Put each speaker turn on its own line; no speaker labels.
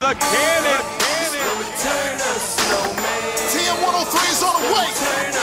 The cannon.
The cannon. The return of snowman.
TM 103 is on the way.